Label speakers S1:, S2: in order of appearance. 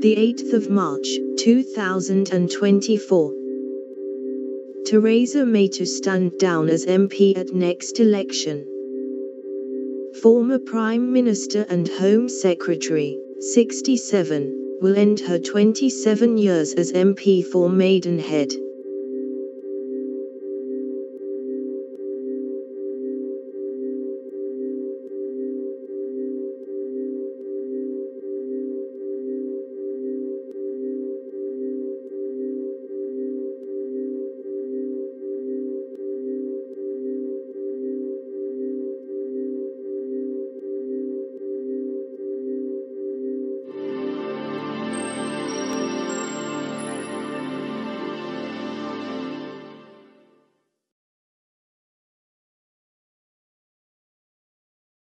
S1: the 8th of March, 2024. Theresa May to stand down as MP at next election. Former Prime Minister and Home Secretary, 67, will end her 27 years as MP for Maidenhead.